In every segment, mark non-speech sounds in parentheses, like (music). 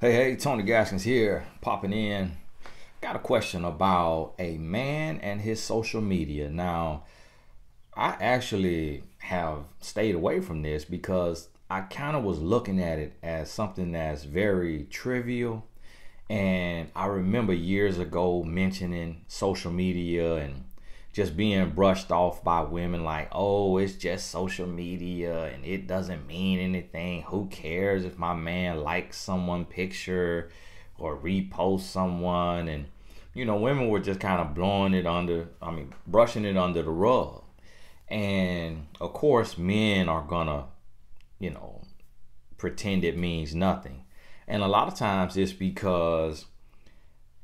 Hey, hey, Tony Gaskins here, popping in. Got a question about a man and his social media. Now, I actually have stayed away from this because I kind of was looking at it as something that's very trivial. And I remember years ago mentioning social media and just being brushed off by women like, oh, it's just social media and it doesn't mean anything. Who cares if my man likes someone picture or repost someone? And, you know, women were just kind of blowing it under, I mean, brushing it under the rug. And of course, men are gonna, you know, pretend it means nothing. And a lot of times it's because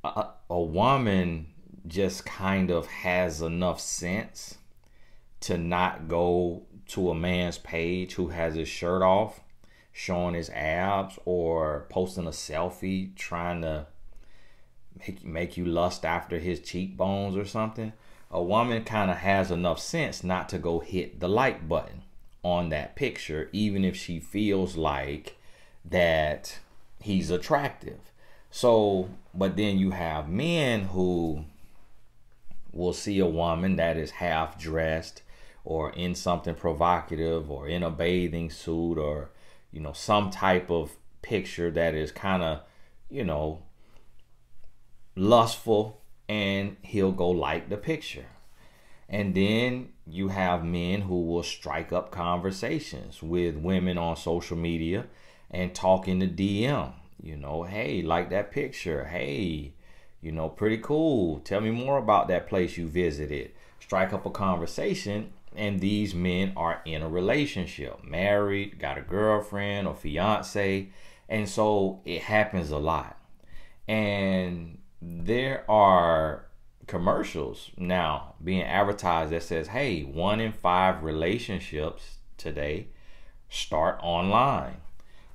a, a woman just kind of has enough sense to not go to a man's page who has his shirt off, showing his abs, or posting a selfie trying to make make you lust after his cheekbones or something. A woman kind of has enough sense not to go hit the like button on that picture, even if she feels like that he's attractive. So, but then you have men who will see a woman that is half dressed or in something provocative or in a bathing suit or you know some type of picture that is kind of you know lustful and he'll go like the picture. And then you have men who will strike up conversations with women on social media and talk in the DM you know hey like that picture. Hey you know, pretty cool. Tell me more about that place you visited. Strike up a conversation, and these men are in a relationship, married, got a girlfriend or fiance, and so it happens a lot. And there are commercials now being advertised that says, hey, one in five relationships today start online.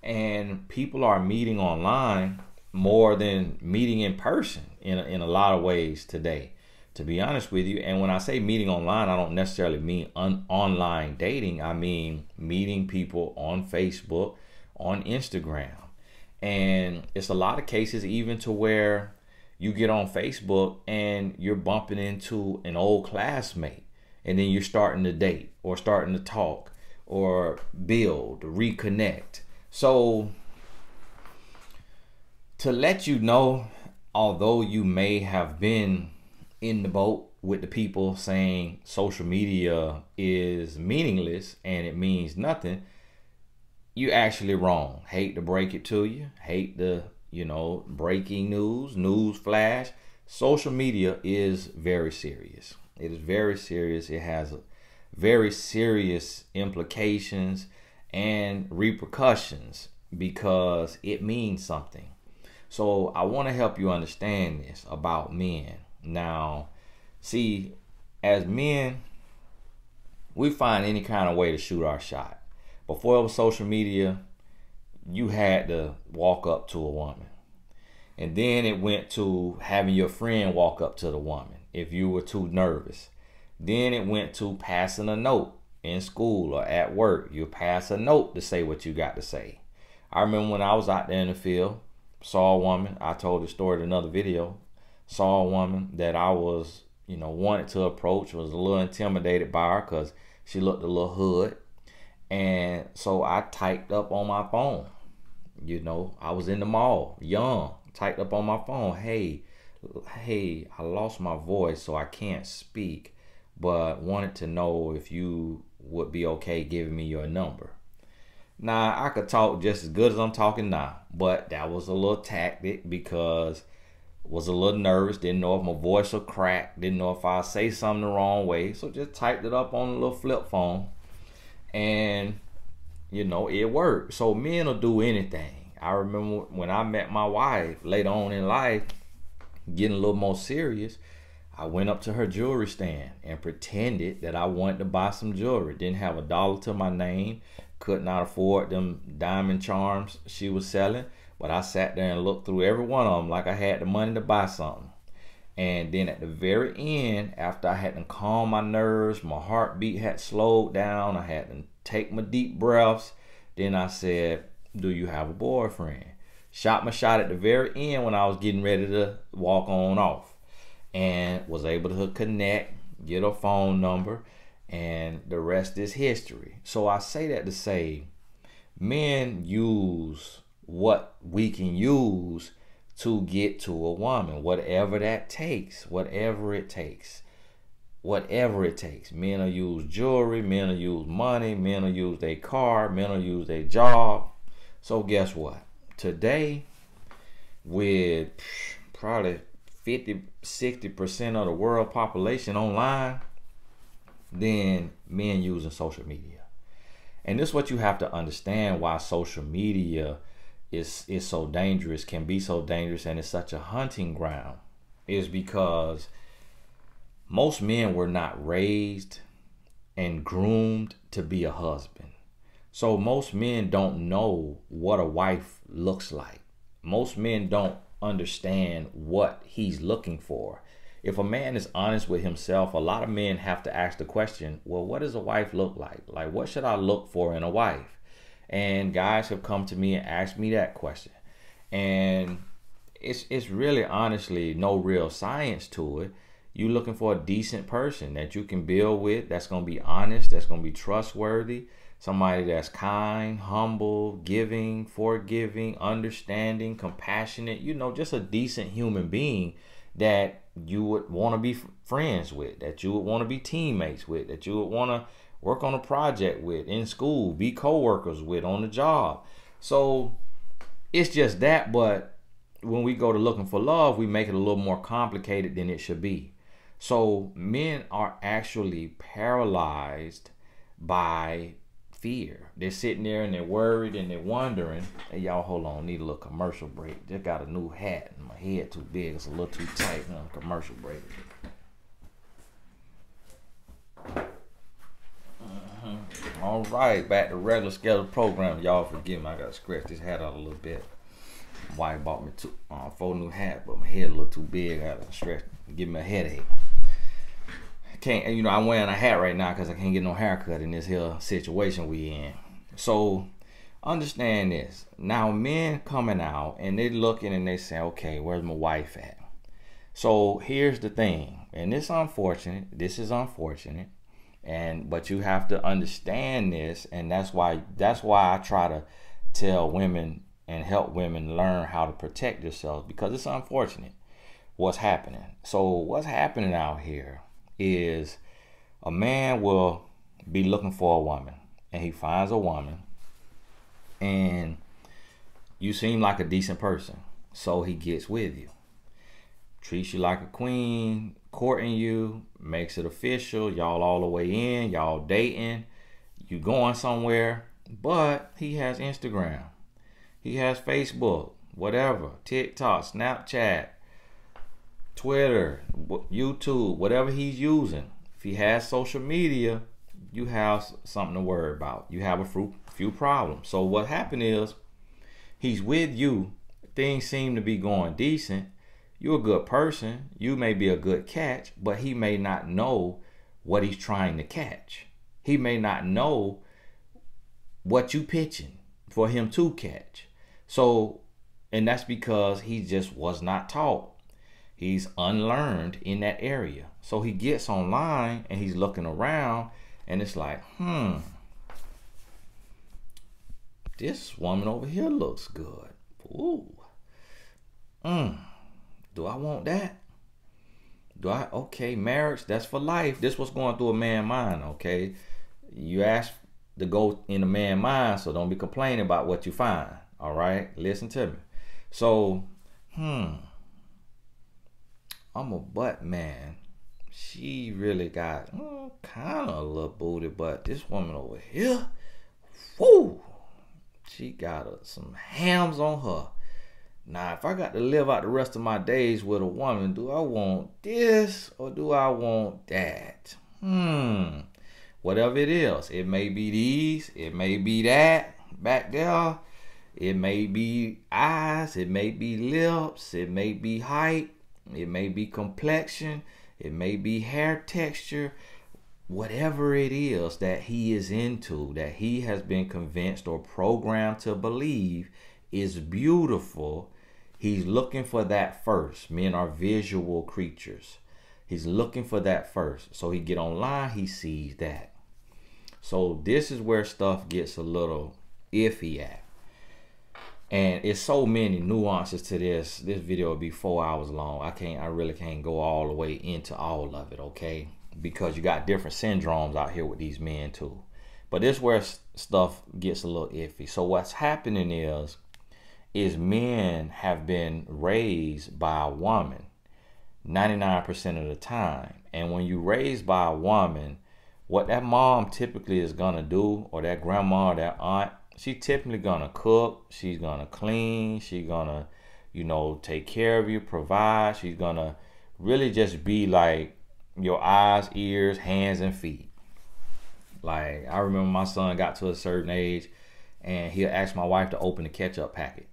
And people are meeting online more than meeting in person in a, in a lot of ways today to be honest with you. And when i say meeting online i don't necessarily mean un- online dating. I mean meeting people on facebook on instagram. And it's a lot of cases even to where you get on facebook and you're bumping into an old classmate and then you're starting to date or starting to talk or build reconnect. So to let you know, although you may have been in the boat with the people saying social media is meaningless and it means nothing, you're actually wrong. Hate to break it to you. Hate the, you know, breaking news, news flash. Social media is very serious. It is very serious. It has very serious implications and repercussions because it means something. So I want to help you understand this about men. Now, see, as men, we find any kind of way to shoot our shot. Before it was social media, you had to walk up to a woman. And then it went to having your friend walk up to the woman if you were too nervous. Then it went to passing a note in school or at work. You pass a note to say what you got to say. I remember when I was out there in the field, saw a woman. I told the story in another video. Saw a woman that I was, you know, wanted to approach. Was a little intimidated by her because she looked a little hood, and so I typed up on my phone. You know, I was in the mall, young, typed up on my phone. Hey, hey, I lost my voice, so I can't speak, but wanted to know if you would be okay giving me your number. Now I could talk just as good as I'm talking now, but that was a little tactic because was a little nervous, didn't know if my voice would crack, didn't know if I say something the wrong way, so just typed it up on a little flip phone, and you know it worked. So men will do anything. I remember when I met my wife later on in life, getting a little more serious. I went up to her jewelry stand and pretended that I wanted to buy some jewelry. Didn't have a dollar to my name could not afford them diamond charms she was selling. But I sat there and looked through every one of them like I had the money to buy something. And then at the very end, after I had to calm my nerves, my heartbeat had slowed down, I had to take my deep breaths. Then I said, Do you have a boyfriend? shot my shot at the very end when I was getting ready to walk on off, and was able to connect, get a phone number, and the rest is history. So I say that to say, men use what we can use to get to a woman, whatever that takes, whatever it takes. Whatever it takes. Men will use jewelry, men will use money, men will use their car, men will use their job. So guess what? Today, with probably 50, 60% of the world population online, then men using social media. And this is what you have to understand why social media is is so dangerous, can be so dangerous, and it's such a hunting ground, is because most men were not raised and groomed to be a husband. So most men don't know what a wife looks like. Most men don't understand what he's looking for. If a man is honest with himself, a lot of men have to ask the question, well, what does a wife look like? Like, what should I look for in a wife? And guys have come to me and asked me that question. And it's it's really honestly no real science to it. You're looking for a decent person that you can build with, that's gonna be honest, that's gonna be trustworthy, somebody that's kind, humble, giving, forgiving, understanding, compassionate, you know, just a decent human being that you would want to be friends with, that you would want to be teammates with, that you would want to work on a project with in school, be co-workers with on the job. So it's just that, but when we go to looking for love, we make it a little more complicated than it should be. So men are actually paralyzed by fear. They're sitting there and they're worried and they're wondering. Hey, y'all, hold on. Need a little commercial break. Just got a new hat. My head too big. It's a little too tight. Huh? Commercial break. Mm-hmm. All right, back to regular scheduled program. Y'all forgive me. I gotta scratch this hat out a little bit. Wife bought me two, uh, four new hats, but my head a little too big. I gotta stretch, give me a headache. Can't you know I'm wearing a hat right now because I can't get no haircut in this here situation we in. So understand this. Now men coming out and they looking and they say, okay, where's my wife at? So here's the thing, and this unfortunate. This is unfortunate and but you have to understand this and that's why that's why i try to tell women and help women learn how to protect themselves because it's unfortunate what's happening so what's happening out here is a man will be looking for a woman and he finds a woman and you seem like a decent person so he gets with you treats you like a queen courting you, makes it official. Y'all all the way in, y'all dating, you going somewhere. But he has Instagram, he has Facebook, whatever, TikTok, Snapchat, Twitter, YouTube, whatever he's using. If he has social media, you have something to worry about. You have a few, few problems. So what happened is he's with you. Things seem to be going decent you're a good person. You may be a good catch, but he may not know what he's trying to catch. He may not know what you pitching for him to catch. So, and that's because he just was not taught. He's unlearned in that area. So he gets online and he's looking around and it's like, hmm, this woman over here looks good. Ooh. Mm. Do I want that? Do I okay, marriage, that's for life. This what's going through a man mind, okay? You ask to go in a man mind, so don't be complaining about what you find. All right? Listen to me. So, hmm. I'm a butt man. She really got oh, kind of a little booty, but this woman over here, whoo, she got uh, some hams on her. Now, if I got to live out the rest of my days with a woman, do I want this or do I want that? Hmm. Whatever it is, it may be these, it may be that back there, it may be eyes, it may be lips, it may be height, it may be complexion, it may be hair texture, whatever it is that he is into, that he has been convinced or programmed to believe is beautiful, he's looking for that first. Men are visual creatures. He's looking for that first. So he get online, he sees that. So this is where stuff gets a little iffy at. And it's so many nuances to this. This video will be four hours long. I can't I really can't go all the way into all of it, okay? Because you got different syndromes out here with these men too. But this where stuff gets a little iffy. So what's happening is is men have been raised by a woman 99% of the time. And when you raised by a woman, what that mom typically is gonna do, or that grandma, or that aunt, she typically gonna cook, she's gonna clean, she's gonna, you know, take care of you, provide, she's gonna really just be like your eyes, ears, hands, and feet. Like I remember my son got to a certain age and he'll ask my wife to open the ketchup packet.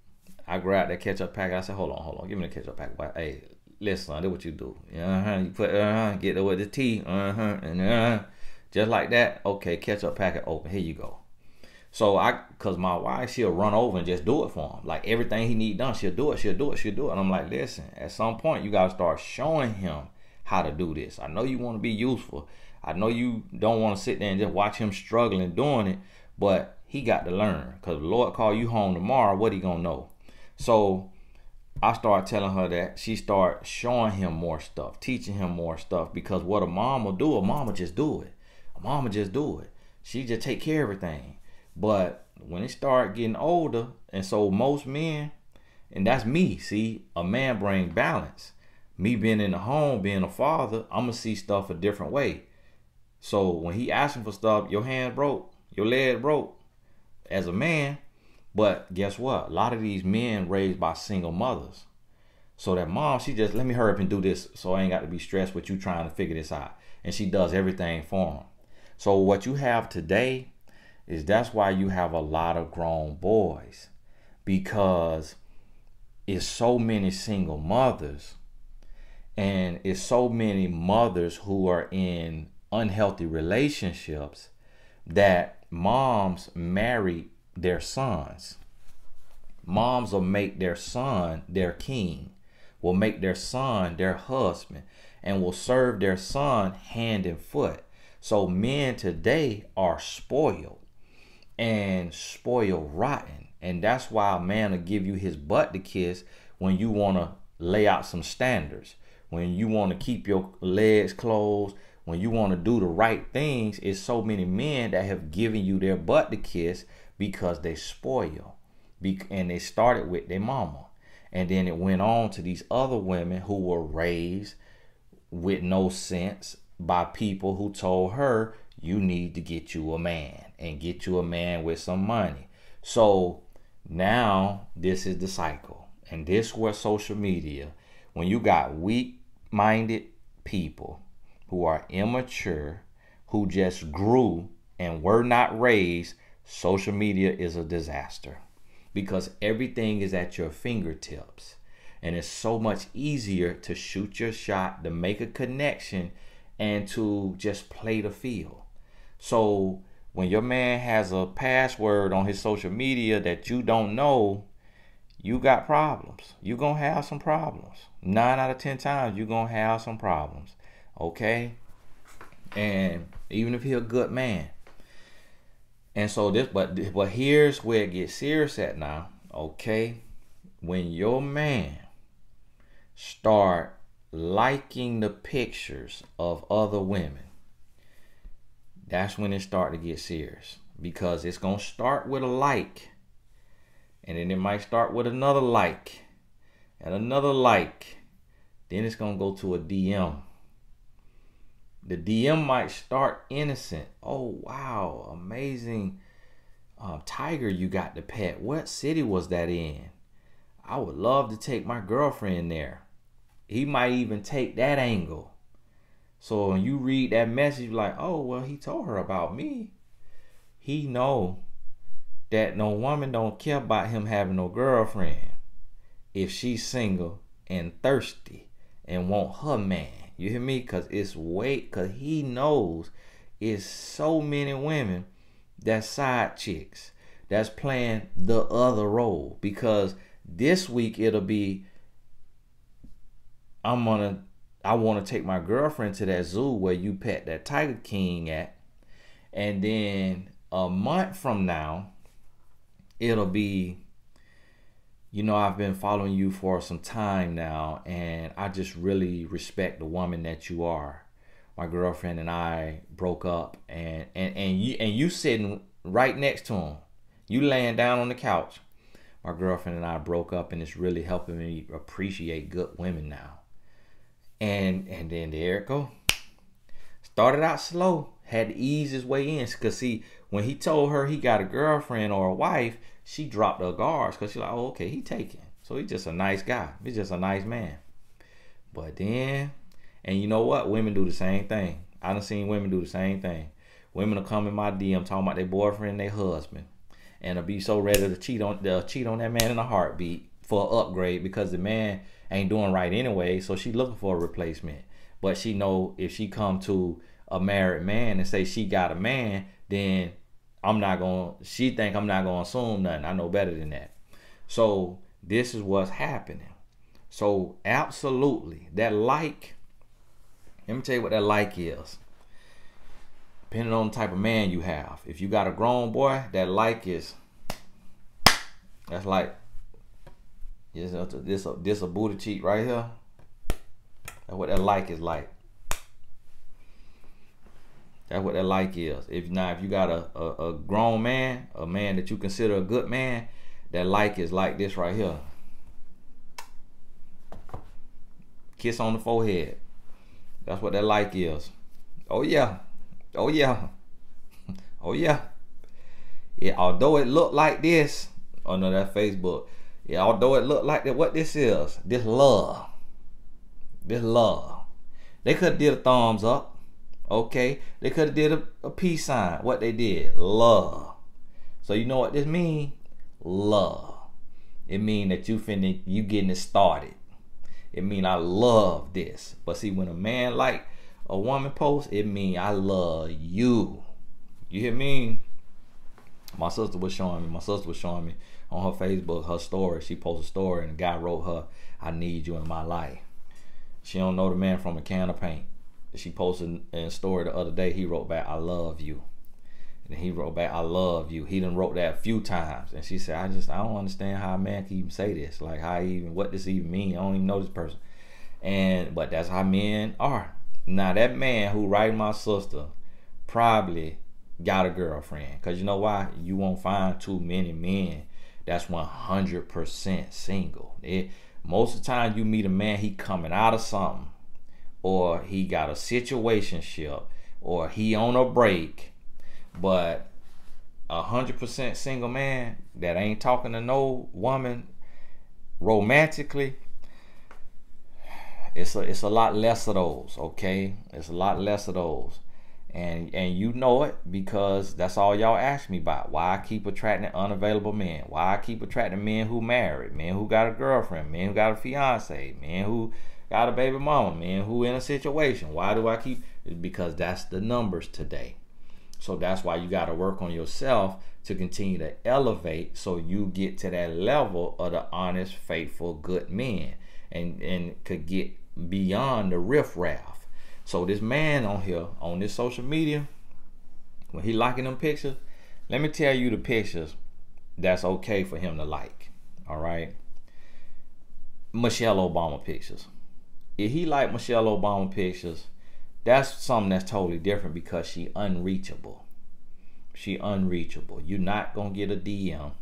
I grabbed that ketchup packet. I said, "Hold on, hold on, give me the ketchup packet." Hey, listen, do what you do. Uh-huh. You put uh-huh, get it with the tea, uh-huh, and uh-huh. just like that. Okay, ketchup packet open. Here you go. So I, cause my wife, she'll run over and just do it for him. Like everything he need done, she'll do it. She'll do it. She'll do it. And I'm like, listen. At some point, you gotta start showing him how to do this. I know you want to be useful. I know you don't want to sit there and just watch him struggling doing it, but he got to learn. Cause the Lord call you home tomorrow, what he gonna know? So I start telling her that she start showing him more stuff, teaching him more stuff. Because what a mom will do, a mom just do it. A mom will just do it. She just take care of everything. But when they start getting older, and so most men, and that's me, see, a man bring balance. Me being in the home, being a father, I'm gonna see stuff a different way. So when he asking for stuff, your hand broke, your leg broke, as a man, but guess what? A lot of these men raised by single mothers. So that mom, she just let me hurry up and do this so I ain't got to be stressed with you trying to figure this out. And she does everything for him. So what you have today is that's why you have a lot of grown boys because it's so many single mothers and it's so many mothers who are in unhealthy relationships that moms marry their sons. Moms will make their son their king, will make their son their husband, and will serve their son hand and foot. So men today are spoiled and spoil rotten. And that's why a man will give you his butt to kiss when you want to lay out some standards. When you want to keep your legs closed, when you want to do the right things, it's so many men that have given you their butt to kiss because they spoil. And they started with their mama. And then it went on to these other women who were raised with no sense by people who told her, you need to get you a man and get you a man with some money. So now this is the cycle. And this was social media. When you got weak minded people who are immature, who just grew and were not raised social media is a disaster because everything is at your fingertips and it's so much easier to shoot your shot to make a connection and to just play the field so when your man has a password on his social media that you don't know you got problems. You're gonna have some problems. Nine out of ten times you're gonna have some problems. Okay? And even if he's a good man. And so this, but but here's where it gets serious at now. Okay, when your man start liking the pictures of other women, that's when it start to get serious because it's gonna start with a like, and then it might start with another like, and another like, then it's gonna go to a DM the DM might start innocent. Oh, wow, amazing uh, tiger you got the pet. What city was that in? I would love to take my girlfriend there. He might even take that angle. So when you read that message, like, oh, well, he told her about me. He know that no woman don't care about him having no girlfriend if she's single and thirsty and want her man. You hear me? Cause it's way cause he knows it's so many women that side chicks that's playing the other role because this week it'll be I'm gonna I want to take my girlfriend to that zoo where you pet that Tiger King at, and then a month from now, it'll be. You know, I've been following you for some time now, and I just really respect the woman that you are. My girlfriend and I broke up, and and and you and you sitting right next to him. You laying down on the couch. My girlfriend and I broke up, and it's really helping me appreciate good women now and and then there it go. Started out slow, had to ease his way in. Cause see, when he told her he got a girlfriend or a wife, she dropped her guards because she's like, oh, okay, he taking. So he's just a nice guy. He's just a nice man. But then, and you know what? Women do the same thing. I done seen women do the same thing. Women will come in my DM talking about their boyfriend, their husband, and will be so ready to cheat on to cheat on that man in a heartbeat for an upgrade because the man ain't doing right anyway. So she looking for a replacement. But she know if she come to a married man and say she got a man, then I'm not going to she think I'm not going to assume nothing. I know better than that. So this is what's happening. So absolutely that like let me tell you what that like is. Depending on the type of man you have. If you got a grown boy, that like is that's like this a, this a, this a booty cheek right here. That's what that like is like. That's what that like is. If now if you got a, a, a grown man, a man that you consider a good man, that like is like this right here. Kiss on the forehead. That's what that like is. Oh yeah. Oh yeah. (laughs) Oh yeah. Yeah, although it looked like this, oh no, that Facebook. Yeah, although it looked like that, what this is, this love, this love. They could have did a thumbs up, okay? They could have did a, a peace sign. What they did, love. So you know what this mean? Love. It mean that you finna, you getting it started. It mean I love this. But see, when a man like a woman post, it mean I love you. You hear me? My sister was showing me. My sister was showing me on her Facebook, her story. She posted a story and a guy wrote her, I need you in my life. She don't know the man from a can of paint. She posted a story the other day. He wrote back, I love you. And he wrote back, I love you. He done wrote that a few times. And she said, I just, I don't understand how a man can even say this. Like how even, what does even mean? I don't even know this person. And, but that's how men are. Now that man who writing my sister probably got a girlfriend. Cause you know why? You won't find too many men that's 100% single. It, most of the time you meet a man, he coming out of something, or he got a situationship, or he on a break, but a hundred percent single man that ain't talking to no woman romantically. It's a, it's a lot less of those, okay? It's a lot less of those and and you know it because that's all y'all ask me about. Why I keep attracting unavailable men? Why I keep attracting men who married, men who got a girlfriend, men who got a fiance, men who got a baby mama, men who in a situation. Why do I keep? Because that's the numbers today. So that's why you got to work on yourself to continue to elevate so you get to that level of the honest, faithful, good men and and could get beyond the riffraff so this man on here, on this social media, when he liking them pictures, let me tell you the pictures that's okay for him to like. All right. Michelle Obama pictures. If he like Michelle Obama pictures, that's something that's totally different because she unreachable. She unreachable. You're not gonna get a DM.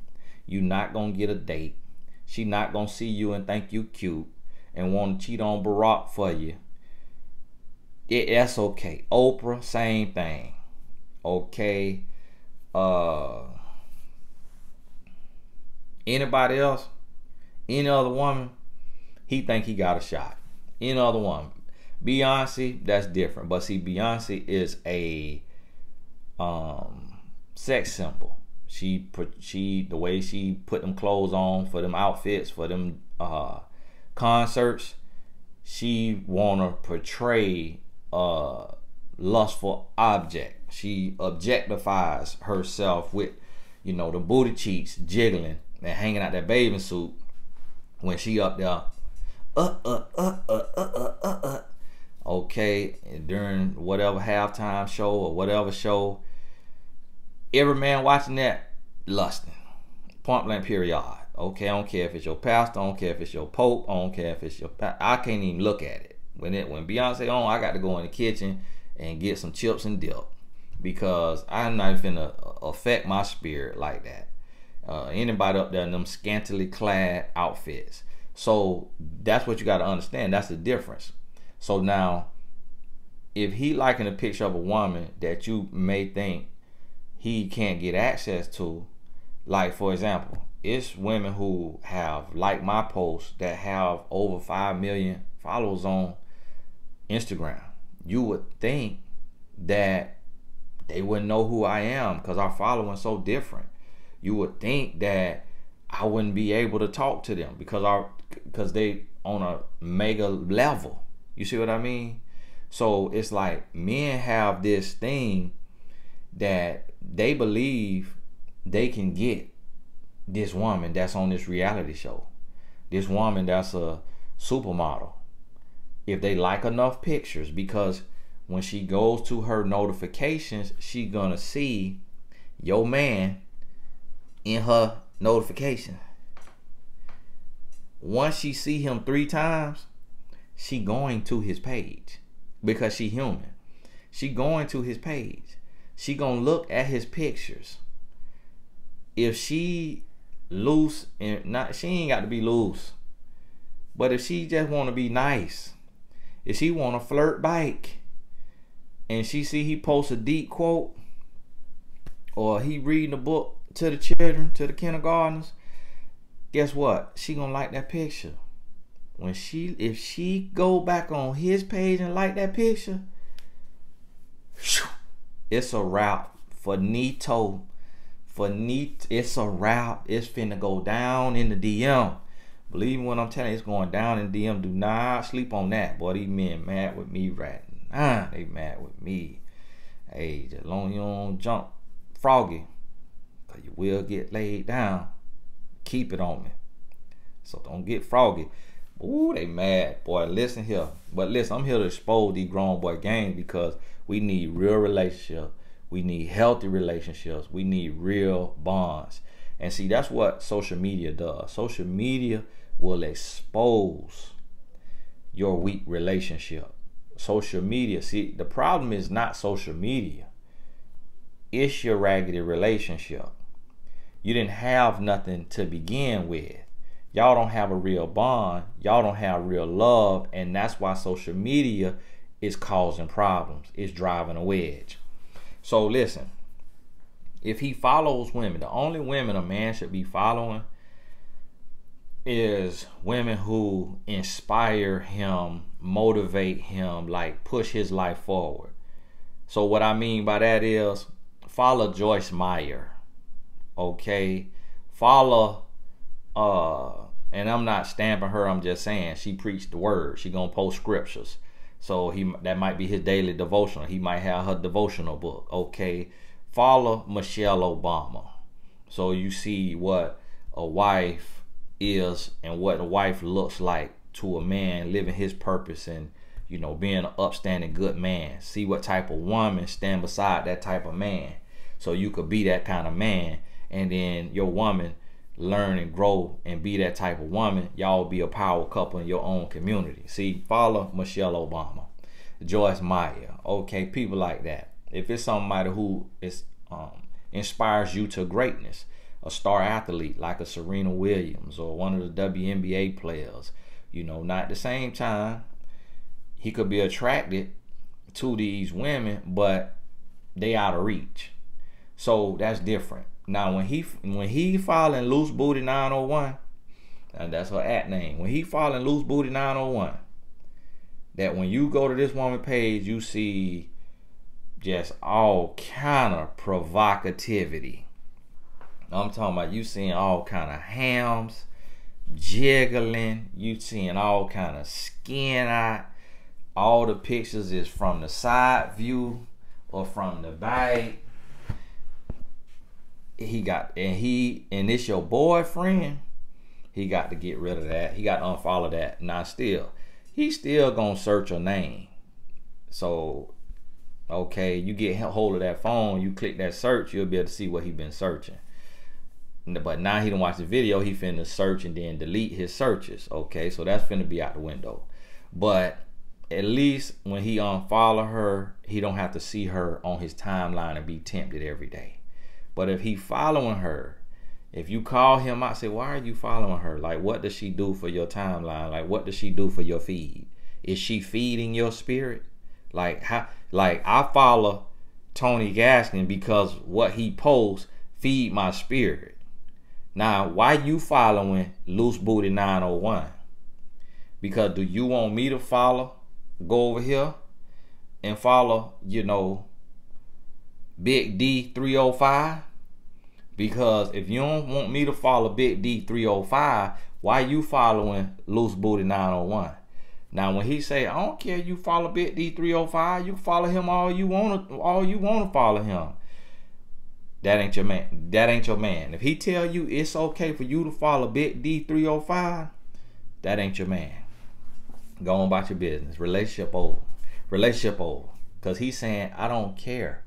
You're not gonna get a date. She not gonna see you and think you cute and want to cheat on Barack for you it, that's okay. Oprah, same thing. Okay. Uh anybody else, any other woman, he think he got a shot. Any other woman. Beyonce, that's different. But see, Beyonce is a um sex symbol. She put she the way she put them clothes on for them outfits for them uh concerts. She wanna portray uh, lustful object. She objectifies herself with, you know, the booty cheeks jiggling and hanging out that bathing suit when she up there. Uh uh, uh, uh, uh, uh, uh, uh, uh. Okay, and during whatever halftime show or whatever show, every man watching that lusting. Point blank, period. Okay, I don't care if it's your pastor, I don't care if it's your pope, I don't care if it's your. Pa- I can't even look at it when it when Beyonce on, I got to go in the kitchen and get some chips and dip because I'm not finna affect my spirit like that. Uh, anybody up there in them scantily clad outfits. So that's what you got to understand. That's the difference. So now, if he liking a picture of a woman that you may think he can't get access to, like for example, it's women who have like my posts that have over five million followers on Instagram. You would think that they wouldn't know who I am because our following so different. You would think that I wouldn't be able to talk to them because our because they on a mega level. You see what I mean? So it's like men have this thing that they believe they can get this woman that's on this reality show. This woman that's a supermodel. If they like enough pictures because when she goes to her notifications, she gonna see your man in her notification. Once she see him three times, she going to his page because she human. She going to his page. She gonna look at his pictures. If she loose and not, she ain't got to be loose. But if she just want to be nice, if she want to flirt bike, and she see he posts a deep quote, or he reading a book to the children, to the kindergartners, guess what? She gonna like that picture. When she, if she go back on his page and like that picture, it's a wrap for Nito. For Nito, it's a wrap. It's finna go down in the DM. Believe me when I'm telling you, it's going down in DM. Do not sleep on that. Boy, these men mad with me right now. They mad with me. Hey, as long you don't jump froggy, cause you will get laid down. Keep it on me. So don't get froggy. Ooh, they mad. Boy, listen here. But listen, I'm here to expose these grown boy gangs because we need real relationships. We need healthy relationships. We need real bonds. And see, that's what social media does. Social media will expose your weak relationship. Social media, see, the problem is not social media, it's your raggedy relationship. You didn't have nothing to begin with y'all don't have a real bond, y'all don't have real love, and that's why social media is causing problems, it's driving a wedge. So listen, if he follows women, the only women a man should be following is women who inspire him, motivate him, like push his life forward. So what I mean by that is follow Joyce Meyer. Okay? Follow uh and I'm not stamping her. I'm just saying she preached the word. She gonna post scriptures. So he that might be his daily devotional. He might have her devotional book. Okay, follow Michelle Obama. So you see what a wife is and what a wife looks like to a man living his purpose and you know being an upstanding good man. See what type of woman stand beside that type of man. So you could be that kind of man, and then your woman learn and grow and be that type of woman, y'all be a power couple in your own community. See, follow Michelle Obama, Joyce Meyer, okay, people like that. If it's somebody who is um, inspires you to greatness, a star athlete like a Serena Williams or one of the WNBA players, you know, not at the same time, he could be attracted to these women, but they out of reach. So that's different. Now when he when he following loose booty 901, and that's her at name. When he following loose booty 901, that when you go to this woman page, you see just all kind of provocativity. I'm talking about you seeing all kind of hams, jiggling, you seeing all kind of skin out. All the pictures is from the side view or from the back he got and he and this your boyfriend, he got to get rid of that. He got to unfollow that. Now still, he still gonna search a name. So okay, you get hold of that phone, you click that search, you'll be able to see what he been searching. But now he don't watch the video, he finna search and then delete his searches. Okay, so that's finna be out the window. But at least when he unfollow her, he don't have to see her on his timeline and be tempted every day. But if he following her, if you call him out, say, why are you following her? Like, what does she do for your timeline? Like, what does she do for your feed? Is she feeding your spirit? Like, how? Like, I follow Tony Gaskins because what he posts feed my spirit. Now, why you following Loose Booty 901? Because do you want me to follow, go over here and follow, you know, Big D 305? Because if you don't want me to follow Big D 305, why you following Loose Booty 901? Now when he say, I don't care you follow Big D 305, you follow him all you want to all you want to follow him. That ain't your man. That ain't your man. If he tell you it's okay for you to follow Big D 305, that ain't your man. Go on about your business. Relationship over. Relationship over. Cause he's saying, I don't care.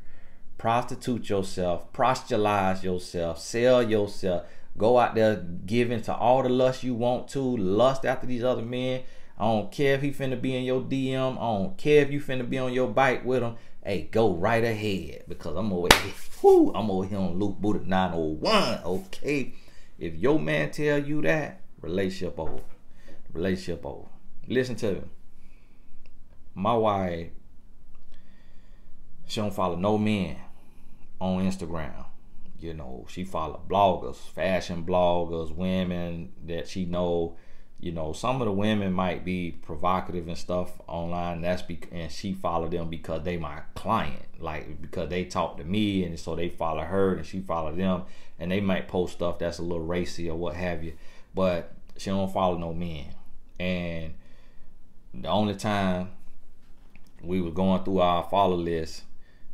Prostitute yourself, proselytize yourself, sell yourself, go out there giving to all the lust you want to, lust after these other men. I don't care if he finna be in your DM. I don't care if you finna be on your bike with him. Hey, go right ahead because I'm over here. Whoo, I'm over here on Loose Booty 901. Okay. If your man tell you that, relationship over. Relationship over. Listen to me. My wife, she don't follow no men on Instagram. You know, she follow bloggers, fashion bloggers, women that she know. You know, some of the women might be provocative and stuff online. That's be and she follow them because they my client, like because they talk to me, and so they follow her, and she follow them, and they might post stuff that's a little racy or what have you. But she don't follow no men, and the only time we were going through our follow list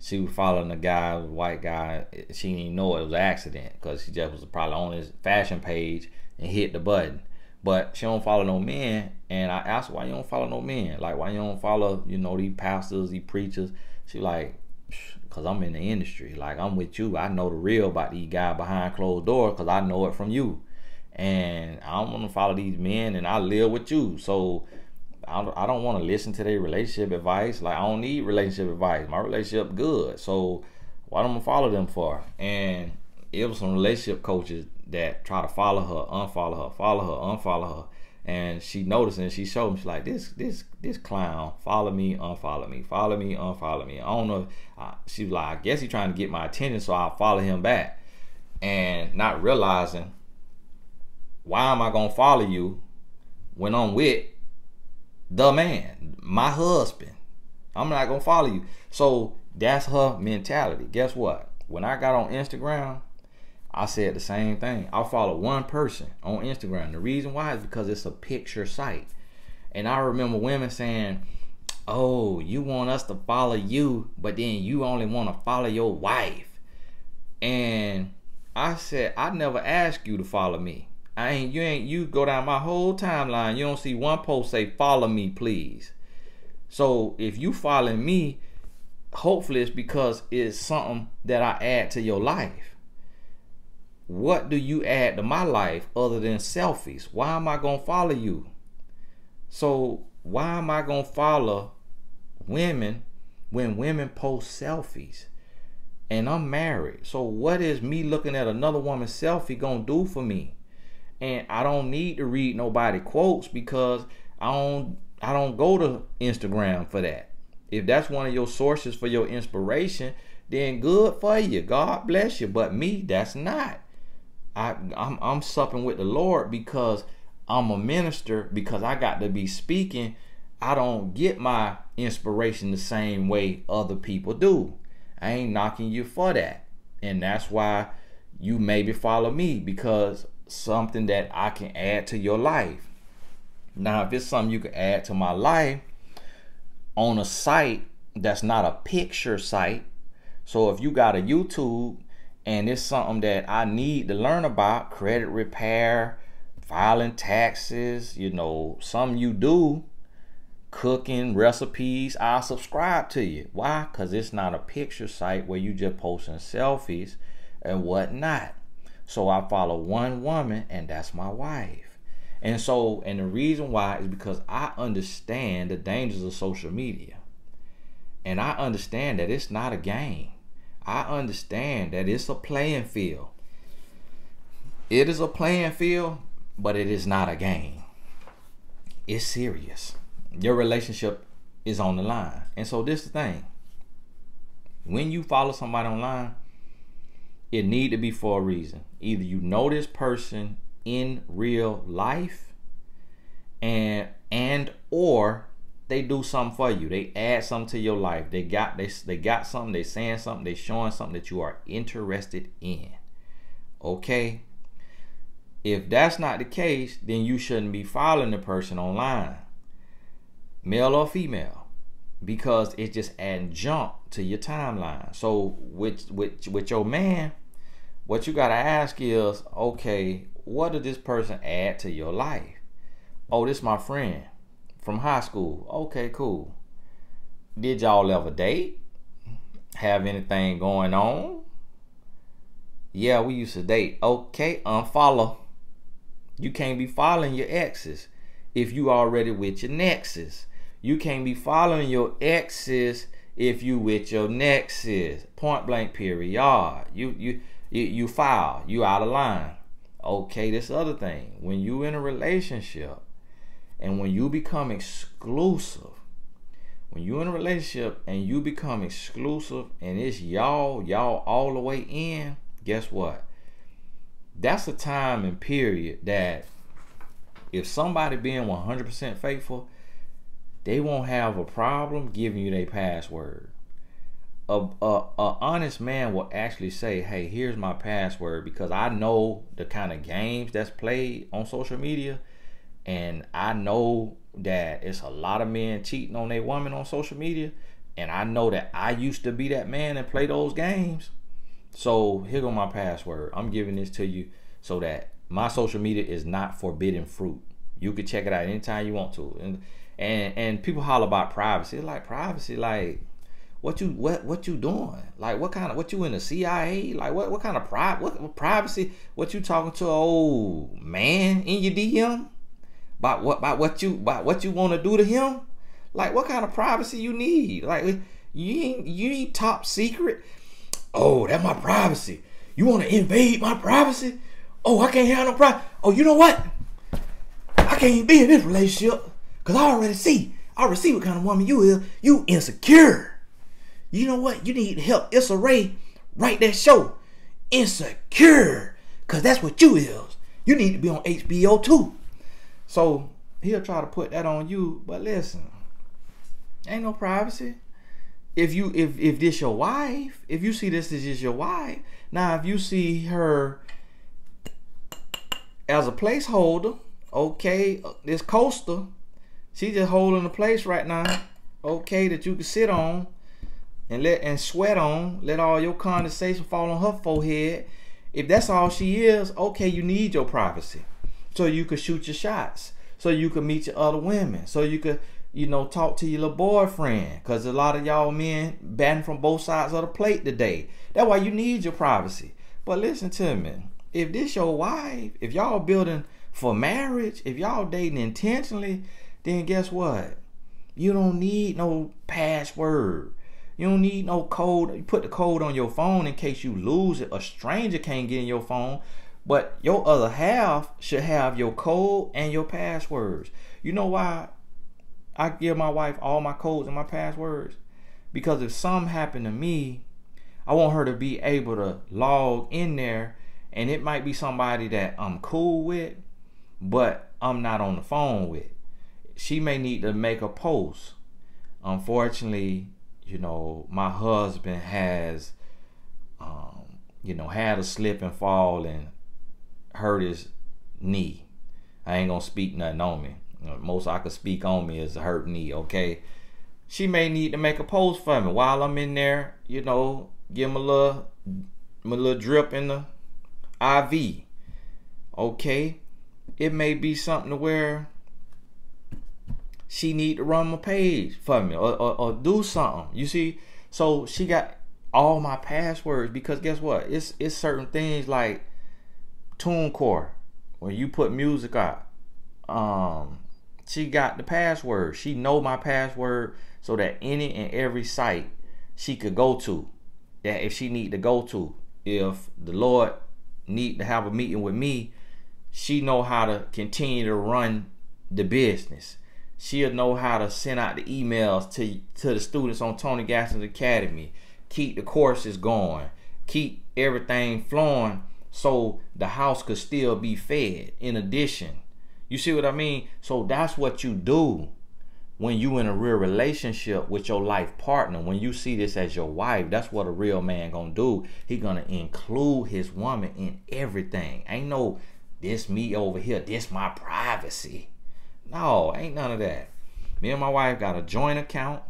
she was following a guy, white guy. She didn't know it was an accident because she just was probably on his fashion page and hit the button. But she don't follow no men, and I asked why you don't follow no men. Like why you don't follow, you know, these pastors, these preachers. She like, cause I'm in the industry. Like I'm with you. I know the real about these guys behind closed doors, cause I know it from you. And I don't want to follow these men, and I live with you. So I don't want to listen to their relationship advice. Like I don't need relationship advice. My relationship good. So why I'm gonna follow them for? And it was some relationship coaches that try to follow her, unfollow her, follow her, unfollow her. And she noticed and she showed me she's like this this this clown follow me unfollow me follow me unfollow me I don't know she was like I guess he's trying to get my attention so I'll follow him back and not realizing why am I gonna follow you when I'm with the man, my husband. I'm not gonna follow you. So that's her mentality. Guess what? When I got on Instagram, I said the same thing. I follow one person on Instagram. The reason why is because it's a picture site. And I remember women saying, Oh, you want us to follow you, but then you only want to follow your wife. And I said, I never asked you to follow me. I ain't you ain't you go down my whole timeline. You don't see one post say follow me, please. So if you following me, hopefully it's because it's something that I add to your life. What do you add to my life other than selfies? Why am I gonna follow you? So why am I gonna follow women when women post selfies? And I'm married. So what is me looking at another woman's selfie gonna do for me? and I don't need to read nobody quotes because I don't I don't go to Instagram for that. If that's one of your sources for your inspiration, then good for you. God bless you. But me, that's not. I I'm, I'm supping with the Lord because I'm a minister because I got to be speaking. I don't get my inspiration the same way other people do. I ain't knocking you for that. And that's why you maybe follow me because something that I can add to your life. Now, if it's something you can add to my life on a site that's not a picture site, so if you got a YouTube and it's something that I need to learn about credit repair, filing taxes, you know, some you do, cooking recipes, I'll subscribe to you. Why? Because it's not a picture site where you just posting selfies and whatnot. So I follow one woman, and that's my wife. And so, and the reason why is because I understand the dangers of social media. And I understand that it's not a game. I understand that it's a playing field. It is a playing field, but it is not a game. It's serious. Your relationship is on the line. And so this is the thing. When you follow somebody online, it need to be for a reason. Either you know this person in real life and and or they do something for you. They add something to your life. They got they they got something. They saying something. They showing something that you are interested in. Okay. If that's not the case, then you shouldn't be following the person online, male or female, because it's just adding junk to your timeline. So with with with your man, what you gotta ask is, okay, what did this person add to your life? Oh, this my friend from high school. Okay, cool. Did y'all ever date? Have anything going on? Yeah, we used to date. Okay, unfollow. You can't be following your exes if you already with your nexus. You can't be following your exes if you with your nexus. Point blank period. You you you you foul. You out of line. Okay, this other thing. When you in a relationship and when you become exclusive, when you're in a relationship and you become exclusive and it's y'all, y'all all the way in, guess what? That's a time and period that if somebody being 100% faithful, they won't have a problem giving you their password. A, a, a honest man will actually say, "Hey, here's my password," because I know the kind of games that's played on social media and I know that it's a lot of men cheating on their woman on social media. And I know that I used to be that man and play those games. So here go my password. I'm giving this to you so that my social media is not forbidden fruit. You can check it out anytime you want to. And and and people holler about privacy. Like privacy, like what you what what you doing? Like what kind of what you in the CIA? Like what what kind of pri what, what privacy? What you talking to old man in your DM? About what about what you about what you want to do to him? Like what kind of privacy you need? Like you ain't you ain't top secret. Oh that's my privacy. You want to invade my privacy? Oh i can't have no privacy oh you know what? I can't be in this relationship because i already see i already see what kind of woman you is. You insecure. You know what? You need help. Issa Rae write that show. Insecure because that's what you is. You need to be on hbo too so he'll try to put that on you. But listen, ain't no privacy. If you if if this your wife, if you see this as just your wife, now if you see her as a placeholder, okay, this coaster, she just holding a place right now, okay, that you can sit on and let and sweat on, let all your condensation fall on her forehead. If that's all she is, okay, you need your privacy so you could shoot your shots, so you could meet your other women, so you could, you know, talk to your little boyfriend. Cause a lot of y'all men batting from both sides of the plate today. That's why you need your privacy. But listen to me. If this your wife, if y'all building for marriage, if y'all dating intentionally, then guess what? You don't need no password. You don't need no code. You put the code on your phone in case you lose it. A stranger can't get in your phone. But your other half should have your code and your passwords. You know why I give my wife all my codes and my passwords? Because if something happened to me, I want her to be able to log in there and it might be somebody that I'm cool with, but I'm not on the phone with. She may need to make a post. Unfortunately, you know, my husband has, um, you know, had a slip and fall and hurt his knee. I ain't gonna speak nothing on me. Most I could speak on me is a hurt knee, okay? She may need to make a post for me while I'm in there, you know, give him a little my little drip in the IV. Okay, it may be something to where she need to run my page for me or, or, or do something. You see, so she got all my passwords because guess what? It's it's certain things like TuneCore when you put music out. Um, she got the password. She know my password so that any and every site she could go to that if she need to go to if the lord need to have a meeting with me she know how to continue to run the business she'll know how to send out the emails to to the students on tony gaskins academy keep the courses going keep everything flowing so the house could still be fed in addition. You see what i mean? So that's what you do when you in a real relationship with your life partner. When you see this as your wife that's what a real man gonna do. He gonna include his woman in everything. Ain't no this me over here this my privacy. No ain't none of that. Me and my wife got a joint account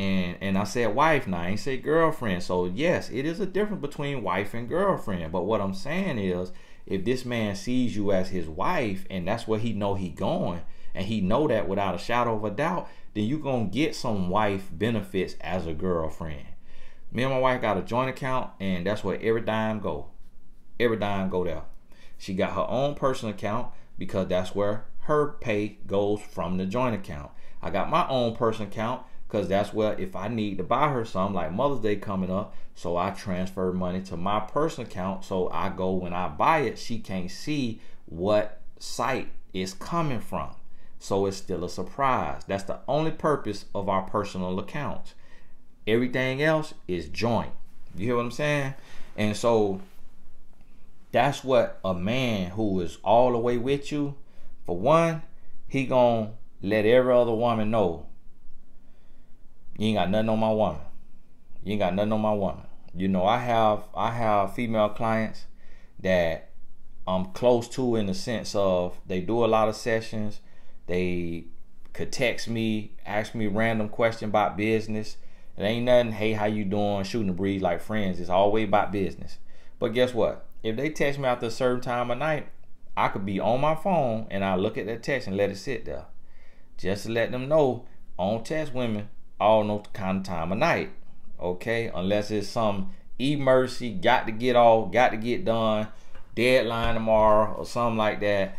and and i said wife now i ain't say girlfriend so yes it is a difference between wife and girlfriend but what i'm saying is if this man sees you as his wife and that's where he know he going and he know that without a shadow of a doubt, then you gonna get some wife benefits as a girlfriend. Me and my wife got a joint account, and that's where every dime go. Every dime go there. She got her own personal account because that's where her pay goes from the joint account. I got my own personal account because that's where if I need to buy her something like Mother's Day coming up, so I transfer money to my personal account. So I go when I buy it, she can't see what site it's coming from so it's still a surprise. That's the only purpose of our personal accounts. Everything else is joint. You hear what I'm saying? And so that's what a man who is all the way with you, for one, he gonna let every other woman know you ain't got nothing on my woman. You ain't got nothing on my woman. You know, I have I have female clients that I'm close to in the sense of they do a lot of sessions they could text me, ask me random question about business. It ain't nothing, hey, how you doing? Shooting the breeze like friends. It's always about business. But guess what? If they text me after a certain time of night, I could be on my phone and I look at that text and let it sit there. Just to let them know on test women all the kind of time of night. Okay? Unless it's some emergency, got to get off, got to get done, deadline tomorrow or something like that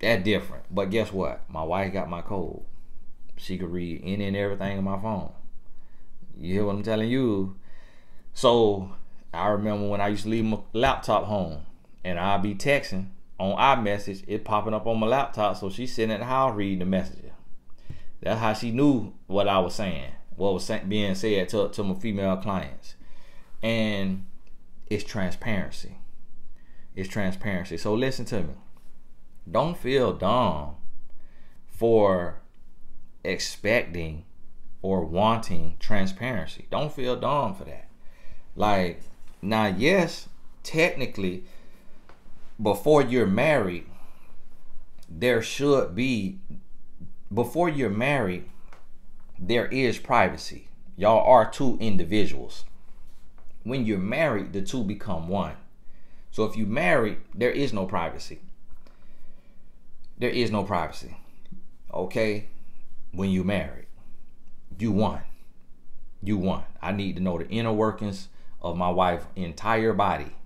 that different. But guess what? My wife got my code. She could read any and everything on my phone. You hear what I'm telling you? So I remember when I used to leave my laptop home and I'd be texting on iMessage, it popping up on my laptop. So she's sitting at the house reading the messages. That's how she knew what I was saying, what was being said to, to my female clients. And it's transparency. It's transparency. So listen to me don't feel dumb for expecting or wanting transparency. Don't feel dumb for that. Like, now, yes, technically, before you're married, there should be, before you're married, there is privacy. Y'all are two individuals. When you're married, the two become one. So if you married, there is no privacy there is no privacy. Okay? When you married, you won. You won. I need to know the inner workings of my wife's entire body.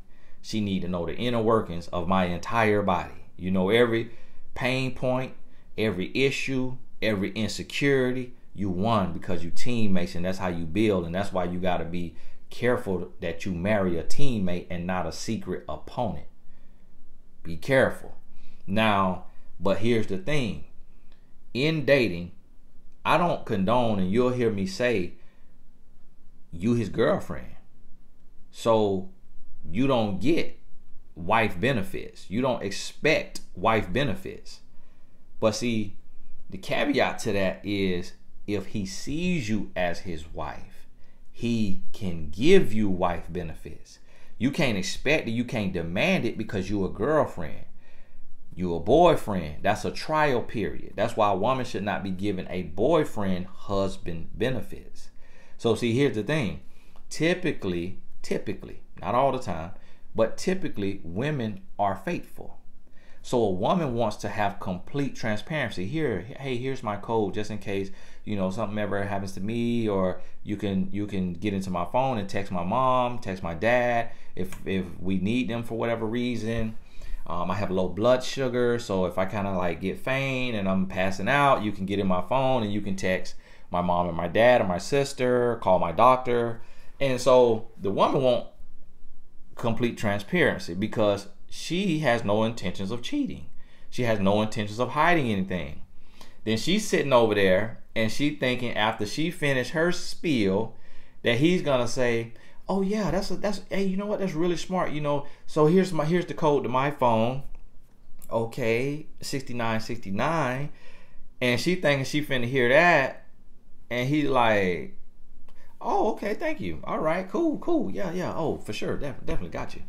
She need to know the inner workings of my entire body. You know every pain point, every issue, every insecurity. You won because you teammates, and that's how you build, and that's why you got to be careful that you marry a teammate and not a secret opponent. Be careful. Now, but here's the thing in dating, I don't condone, and you'll hear me say, you his girlfriend. So you don't get wife benefits. You don't expect wife benefits. But see, the caveat to that is if he sees you as his wife, he can give you wife benefits. You can't expect it, you can't demand it because you're a girlfriend You're a boyfriend. That's a trial period. That's why a woman should not be given a boyfriend husband benefits. So see, here's the thing. Typically, typically, not all the time, but typically women are faithful. So a woman wants to have complete transparency. Here, hey, here's my code just in case, you know, something ever happens to me or you can you can get into my phone and text my mom, text my dad if if we need them for whatever reason. Um, I have low blood sugar, so if I kind of like get faint and I'm passing out, you can get in my phone and you can text my mom and my dad or my sister, call my doctor. And so the woman won't complete transparency because she has no intentions of cheating. She has no intentions of hiding anything. Then she's sitting over there and she thinking after she finished her spiel that he's gonna say, "Oh yeah, that's a, that's hey, you know what? That's really smart. You know, so here's my here's the code to my phone. Okay, sixty nine sixty nine, and she thinking she finna hear that, and he like, oh okay, thank you. All right, cool, cool, yeah, yeah. Oh, for sure, Def- definitely got you.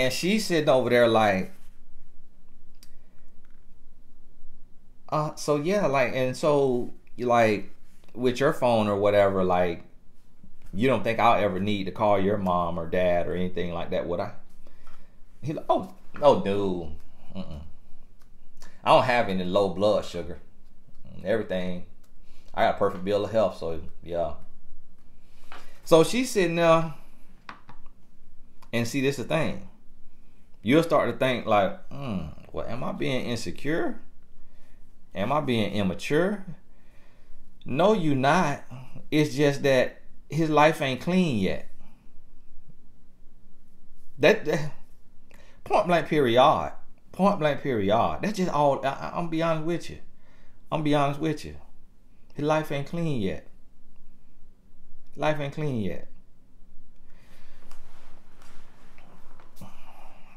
And she's sitting over there like, uh, so yeah, like, and so you like with your phone or whatever, like, you don't think I'll ever need to call your mom or dad or anything like that, would I? He's like, oh, oh, dude, Mm-mm. I don't have any low blood sugar. Everything, I got a perfect bill of health, so yeah. So she's sitting there, and see, this the thing you'll start to think like, hmm, well, am I being insecure? Am I being immature? No, you not. It's just that his life ain't clean yet. That, that point blank period. Point blank period. That's just all. I, I'm be honest with you. I'm be honest with you. His life ain't clean yet. Life ain't clean yet.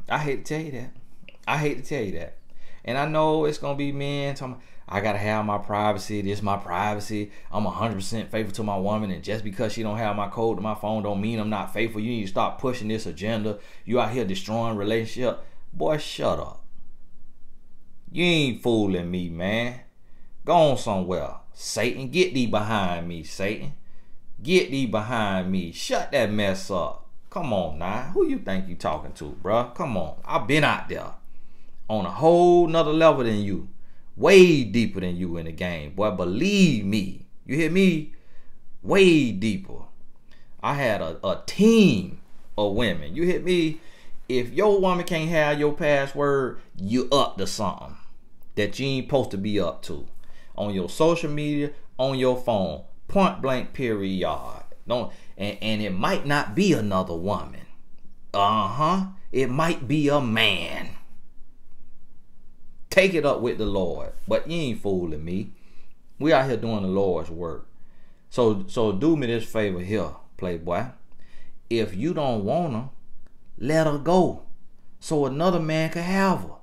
I hate to tell you that. I hate to tell you that. And I know it's gonna be men talking. I gotta have my privacy. This is my privacy. I'm 100% faithful to my woman, and just because she don't have my code to my phone, don't mean I'm not faithful. You need to stop pushing this agenda. You out here destroying relationship. Boy, shut up. You ain't fooling me, man. Go on somewhere, Satan. Get thee behind me, Satan. Get thee behind me. Shut that mess up. Come on now. Who you think you talking to, bruh? Come on. I've been out there on a whole nother level than you. Way deeper than you in the game. Boy, believe me. You hear me? Way deeper. I had a, a team of women. You hit me? If your woman can't have your password, you up to something that you ain't supposed to be up to. On your social media, on your phone. Point blank period. Don't and, and it might not be another woman. Uh-huh. It might be a man. Take it up with the Lord. But you ain't fooling me. We out here doing the Lord's work. So so do me this favor here, playboy. If you don't want her, let her go. So another man can have her.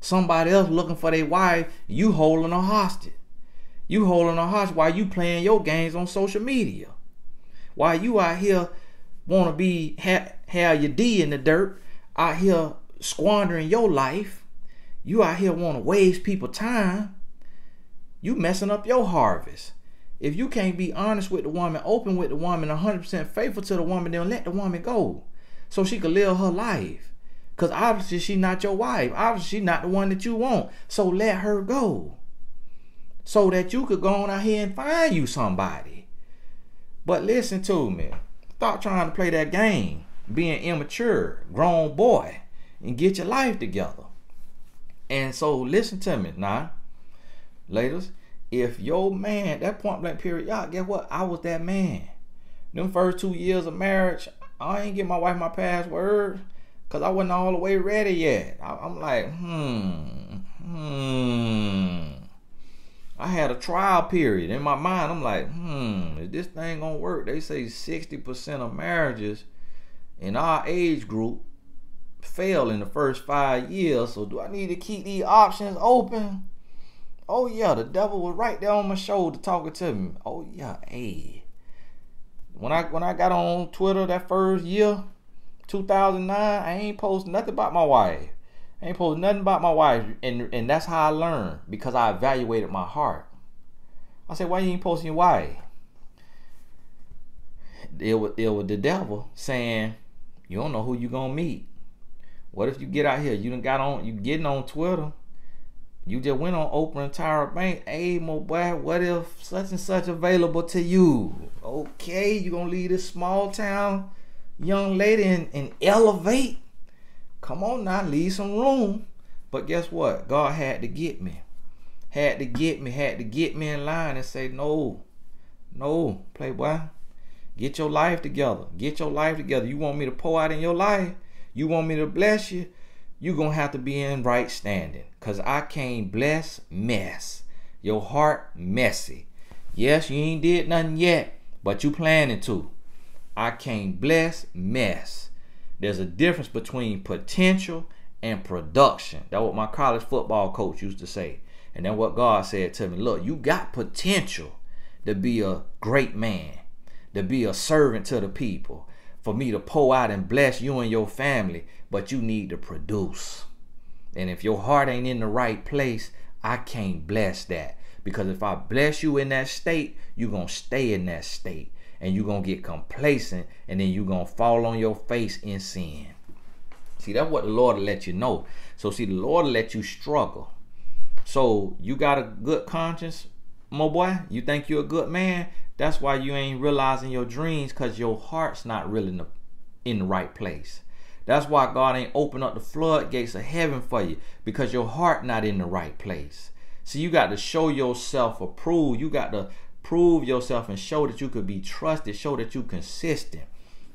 Somebody else looking for their wife, you holding her hostage. You holding her hostage while you playing your games on social media. While you out here want to be have, have your D in the dirt, out here squandering your life, you out here want to waste people time, you messing up your harvest. If you can't be honest with the woman, open with the woman, 100% faithful to the woman, then let the woman go so she can live her life. Because obviously she not your wife. Obviously she not the one that you want. So let her go. So that you could go on out here and find you somebody. But listen to me. Stop trying to play that game, being immature, grown boy, and get your life together. And so listen to me now, ladies. If your man, that point blank period, y'all guess what? I was that man. Them first two years of marriage, I ain't get my wife my password because I wasn't all the way ready yet. I, I'm like, hmm, hmm. I had a trial period in my mind. I'm like, hmm, is this thing gonna work? They say 60% of marriages in our age group fail in the first five years. So do I need to keep these options open? Oh yeah, the devil was right there on my shoulder talking to me. Oh yeah, hey. When I when I got on Twitter that first year, 2009, I ain't post nothing about my wife. I ain't post nothing about my wife, and and that's how I learned because I evaluated my heart. I said, why you ain't posting your wife? It was it was the devil saying, you don't know who you gonna meet. What if you get out here? You done got on you getting on Twitter. You just went on Oprah and Tyra Bank. Hey, my boy, what if such and such available to you? Okay, you gonna leave this small town young lady and, and elevate? Come on now, leave some room. But guess what? God had to get me. Had to get me, had to get me in line and say, no, no, playboy. Get your life together. Get your life together. You want me to pour out in your life? You want me to bless you? You're going to have to be in right standing. Because I can't bless mess. Your heart messy. Yes, you ain't did nothing yet, but you planning to. I can't bless mess. There's a difference between potential and production. That's what my college football coach used to say. And then what God said to me, look, you got potential to be a great man, to be a servant to the people, for me to pour out and bless you and your family, but you need to produce. And if your heart ain't in the right place, I can't bless that. Because if I bless you in that state, you're going to stay in that state. And you're going to get complacent. And then you're going to fall on your face in sin. See, that's what the Lord let you know. So, see, the Lord let you struggle. So, you got a good conscience, my boy? You think you're a good man? That's why you ain't realizing your dreams because your heart's not really in the, in the right place. That's why God ain't open up the floodgates of heaven for you because your heart not in the right place. So you got to show yourself approved. You got to prove yourself and show that you could be trusted. Show that you consistent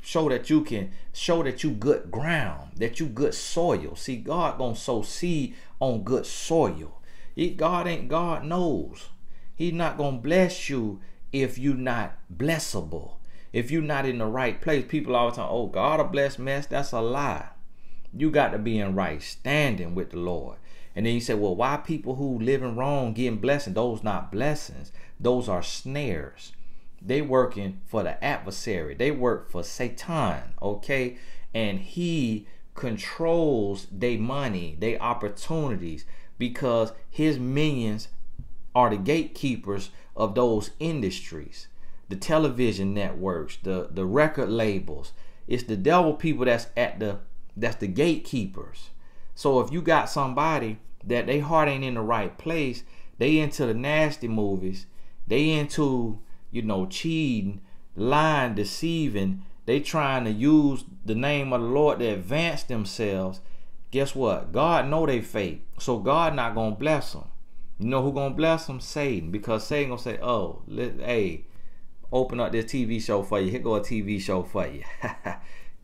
show that you can show that you good ground that you good soil. See god gonna sow seed on good soil. He, god ain't god knows. He's not gonna bless you if you not blessable if you're not in the right place. People always talk oh god a bless mess. That's a lie. You got to be in right standing with the lord. And then you say well why people who living wrong getting blessing those not blessings those are snares they working for the adversary. They work for Satan, okay? And he controls their money, their opportunities, because his minions are the gatekeepers of those industries. The television networks, the, the record labels. It's the devil people that's at the that's the gatekeepers. So if you got somebody that they heart ain't in the right place, they into the nasty movies, they into you know, cheating, lying, deceiving. They trying to use the name of the Lord to advance themselves. Guess what? God know they fake. So God not gonna bless them. You know who gonna bless them? Satan. Because Satan gonna say, oh, let, hey, open up this TV show for you. Here go a TV show for you. (laughs)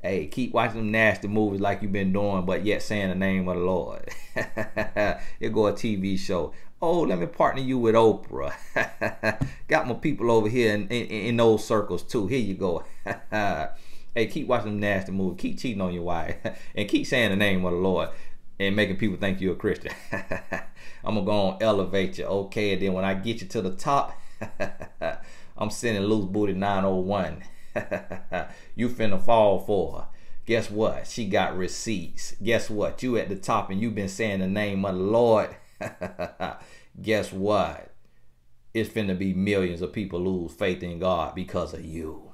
hey, keep watching them nasty movies like you've been doing, but yet saying the name of the Lord. (laughs) Here go a TV show. Oh, let me partner you with Oprah. (laughs) Got my people over here in, in, in those circles too. Here you go. (laughs) hey, keep watching them nasty movies. Keep cheating on your wife. and keep saying the name of the Lord and making people think you're a Christian. I'm going to go and elevate you. Okay, and then when I get you to the top, I'm sending loose booty 901. (laughs) you finna fall for her. Guess what? She got receipts. Guess what? You at the top and you been saying the name of the Lord. (laughs) guess what? It's finna be millions of people lose faith in God because of you.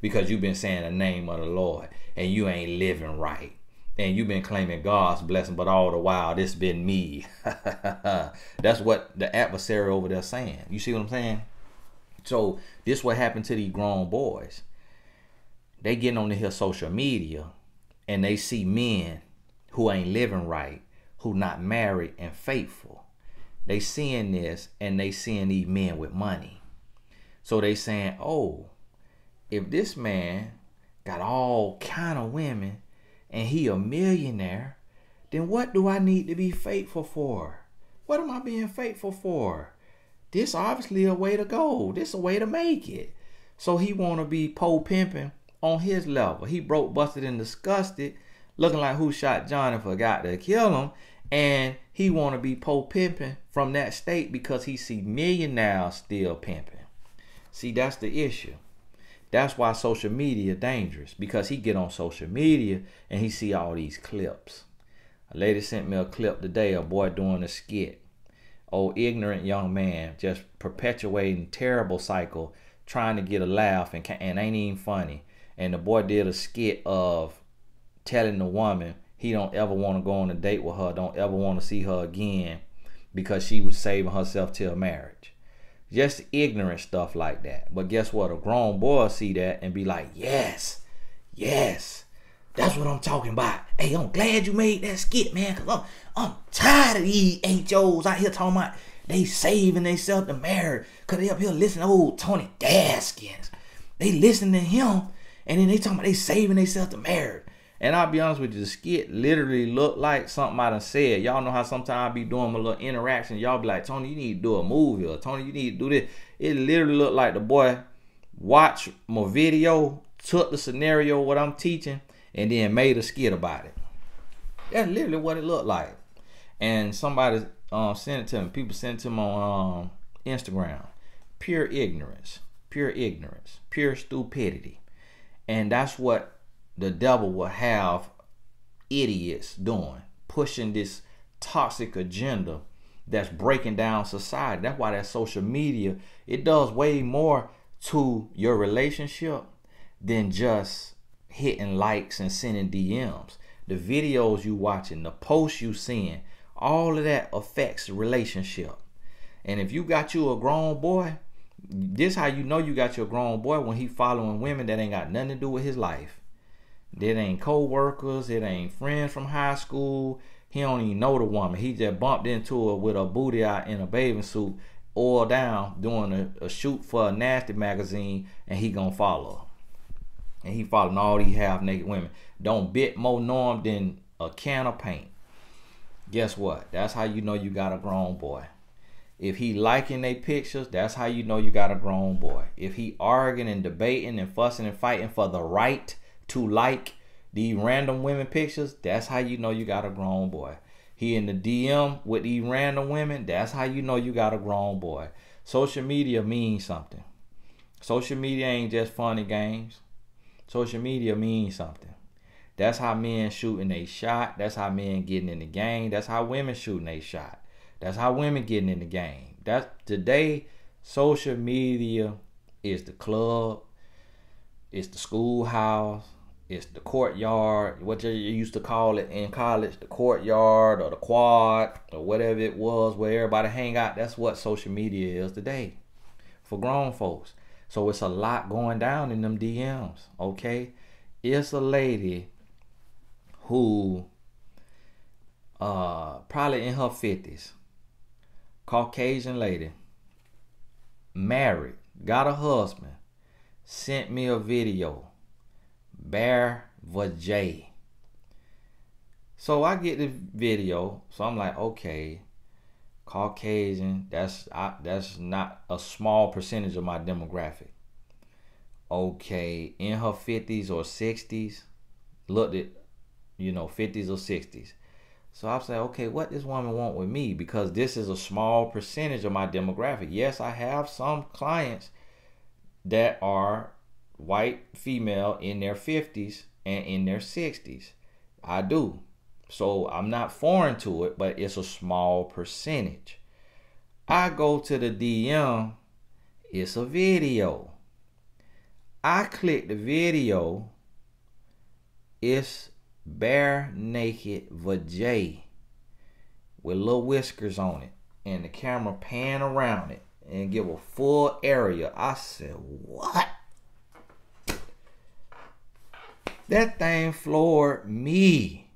Because you've been saying the name of the Lord and you ain't living right. And you've been claiming God's blessing, but all the while this been me. (laughs) That's what the adversary over there saying. You see what I'm saying? So this what happened to these grown boys. They getting on here social media and they see men who ain't living right, who not married and faithful they seeing this and they seeing these men with money. So they saying, oh, if this man got all kind of women and he a millionaire, then what do I need to be faithful for? What am I being faithful for? This obviously a way to go. This a way to make it. So he want to be pole pimping on his level. He broke, busted, and disgusted, looking like who shot John and forgot to kill him. And he want to be pole pimping from that state because he see millionaires still pimping. See, that's the issue. That's why social media dangerous because he get on social media and he see all these clips A lady sent me a clip today, a boy doing a skit. Oh, ignorant young man just perpetuating terrible cycle, trying to get a laugh and, and ain't even funny. And the boy did a skit of telling the woman he don't ever want to go on a date with her, don't ever want to see her again because she was saving herself till marriage. Just ignorant stuff like that. But guess what? A grown boy see that and be like, yes, yes, that's what I'm talking about. Hey, I'm glad you made that skit, man, because I'm, I'm tired of these HOs out here talking about they saving themselves to marry because they up here listening to old Tony Gaskins. They listen to him and then they talking about they saving themselves to marry. And I'll be honest with you, the skit literally looked like something I done said. Y'all know how sometimes I be doing my little interaction. Y'all be like, Tony, you need to do a movie, or Tony, you need to do this. It literally looked like the boy watched my video, took the scenario, what I'm teaching, and then made a skit about it. That's literally what it looked like. And somebody um, sent it to me. People sent it to me on um, Instagram. Pure ignorance. Pure ignorance. Pure stupidity. And that's what the devil will have idiots doing, pushing this toxic agenda that's breaking down society. That's why that social media, it does way more to your relationship than just hitting likes and sending DMs. The videos you watching, the posts you seeing, all of that affects relationship. And if you got you a grown boy, this how you know you got your grown boy when he following women that ain't got nothing to do with his life. It ain't co-workers. It ain't friends from high school. He don't even know the woman. He just bumped into her with a booty out in a bathing suit, all down, doing a, a shoot for a nasty magazine, and he gonna follow. And he following all these half-naked women. Don't bit more norm than a can of paint. Guess what? That's how you know you got a grown boy. If he liking their pictures, that's how you know you got a grown boy. If he arguing and debating and fussing and fighting for the right to like the random women pictures, that's how you know you got a grown boy. He in the DM with these random women, that's how you know you got a grown boy. Social media means something. Social media ain't just funny games. Social media means something. That's how men shooting a shot. That's how men getting in the game. That's how women shooting a shot. That's how women getting in the game. That's today social media is the club, it's the schoolhouse, it's the courtyard, what you used to call it in college, the courtyard or the quad or whatever it was where everybody hang out. That's what social media is today for grown folks. So it's a lot going down in them DMs, okay? It's a lady who uh probably in her 50s, Caucasian lady, married, got a husband, sent me a video Bare Vajay. So I get the video, so I'm like, okay, Caucasian. That's I, that's not a small percentage of my demographic. Okay, in her fifties or sixties, looked at, you know, fifties or sixties. So I'm saying, okay, what this woman want with me? Because this is a small percentage of my demographic. Yes, I have some clients that are white female in their 50s and in their 60s. I do. So I'm not foreign to it, but it's a small percentage. I go to the DM, it's a video. I click the video, it's bare naked vajay with little whiskers on it, and the camera pan around it and give a full area. I said, What? That thing floored me.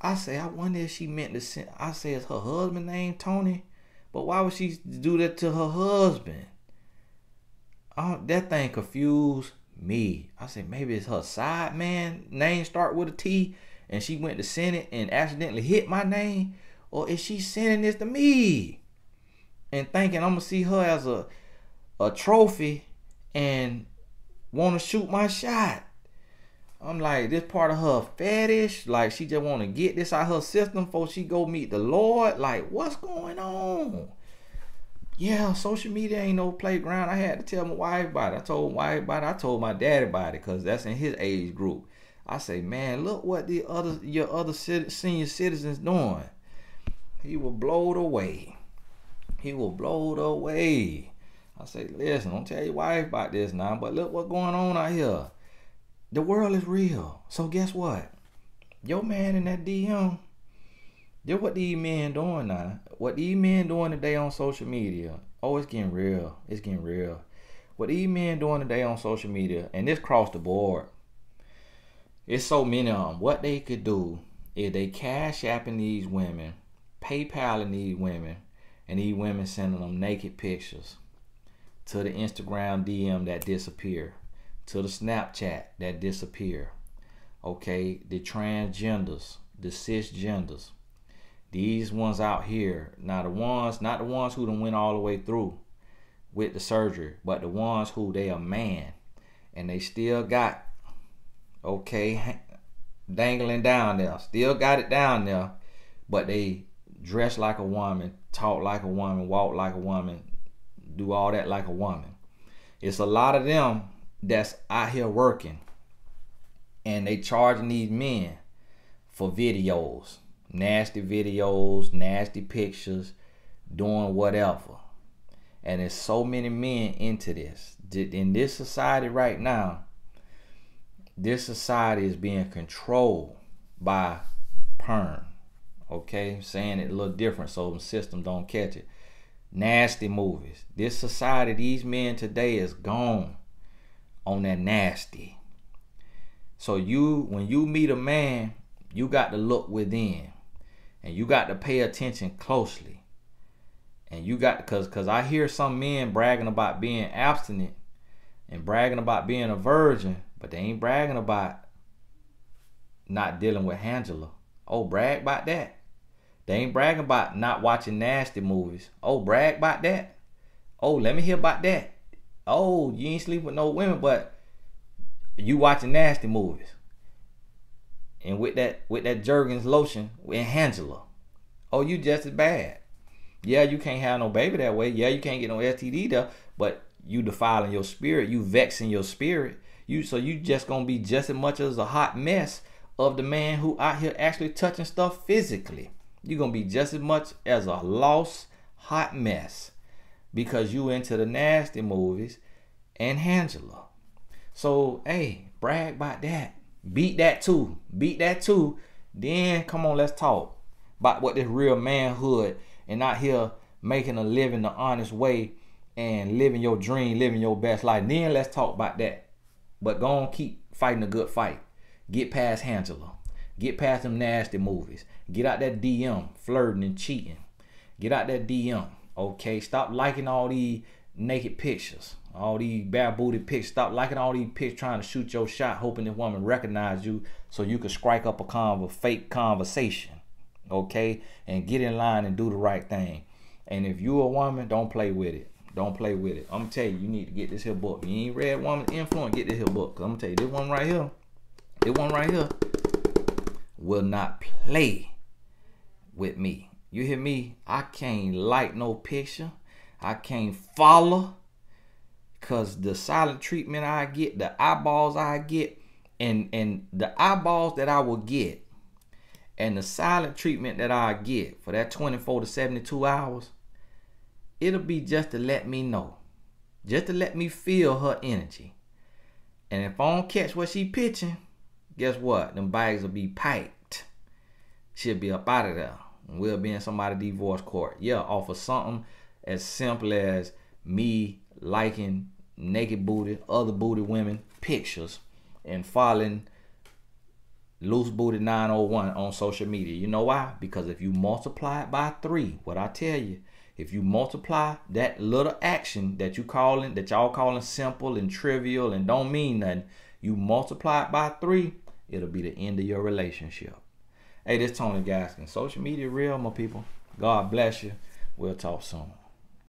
I say, I wonder if she meant to send. I say, is her husband named Tony? But why would she do that to her husband? Uh, that thing confused me. I said, maybe it's her side man name start with a T, and she went to send it and accidentally hit my name, or is she sending this to me and thinking I'm gonna see her as a a trophy and want to shoot my shot? I'm like, this part of her fetish, like she just want to get this out her system before she go meet the Lord. Like, what's going on? Yeah, social media ain't no playground. I had to tell my wife about it. I told my wife about it. I told my dad about it because that's in his age group. I say, man, look what the other your other senior citizens doing. He will blow it away. He will blow it away. I say, listen, don't tell your wife about this now, but look what's going on out here. The world is real. So guess what? Your man in that DM, they're what these men doing now. What these men doing today on social media. Oh, it's getting real. It's getting real. What these men doing today on social media, and this cross the board. It's so many of them. What they could do is they cash apping these women, PayPaling these women, and these women sending them naked pictures to the Instagram DM that disappear, to the Snapchat that disappear. Okay, the transgenders, the cisgenders, these ones out here, now the ones, not the ones who done went all the way through with the surgery, but the ones who they a man. And they still got okay dangling down there, still got it down there, but they dress like a woman, talk like a woman, walk like a woman, do all that like a woman. It's a lot of them that's out here working and they charging these men for videos, nasty videos, nasty pictures, doing whatever. And there's so many men into this. In this society right now, this society is being controlled by perm. Okay, saying it a little different so the system don't catch it. Nasty movies. This society, these men today is gone on that nasty. So you, when you meet a man, you got to look within, and you got to pay attention closely. And you got because because I hear some men bragging about being abstinent and bragging about being a virgin, but they ain't bragging about not dealing with Angela. Oh, brag about that. They ain't bragging about not watching nasty movies. Oh, brag about that. Oh, let me hear about that. Oh, you ain't sleep with no women, but you watching nasty movies. And with that with that Jergens lotion with Angela. Oh, you just as bad. Yeah, you can't have no baby that way. Yeah, you can't get no STD there, but you defiling your spirit, you vexing your spirit. You so you just gonna be just as much as a hot mess of the man who out here actually touching stuff physically you're gonna be just as much as a lost hot mess because you into the nasty movies and Angela. So hey, brag about that. Beat that too. Beat that too. Then come on, let's talk about what this real manhood and not here making a living the honest way and living your dream, living your best life. Then let's talk about that. But go on, keep fighting a good fight. Get past Angela. Get past them nasty movies. Get out that DM, flirting and cheating. Get out that DM. Okay, stop liking all these naked pictures, all these bad booty pics. Stop liking all these pics, trying to shoot your shot, hoping this woman recognize you, so you can strike up a convo, fake conversation. Okay, and get in line and do the right thing. And if you a woman, don't play with it. Don't play with it. I'm gonna tell you, you need to get this here book. You ain't read Woman Influence, get this here book. I'm gonna tell you, this one right here, this one right here will not play with me. You hear me? I can't like no picture. I can't follow. Cause the silent treatment I get, the eyeballs I get, and and the eyeballs that I will get, and the silent treatment that I get for that 24 to 72 hours, it'll be just to let me know. Just to let me feel her energy. And if I don't catch what she pitching, guess what? Them bags will be packed. She'll be up out of there. We'll be in somebody's divorce court. Yeah, off of something as simple as me liking naked booty, other booty women pictures and following loose booty 901 on social media. You know why? Because if you multiply it by three, what I tell you, if you multiply that little action that you calling that y'all calling simple and trivial and don't mean nothing, you multiply it by three, it'll be the end of your relationship. Hey, this Tony Gaskin. Social media real, my people. God bless you. We'll talk soon.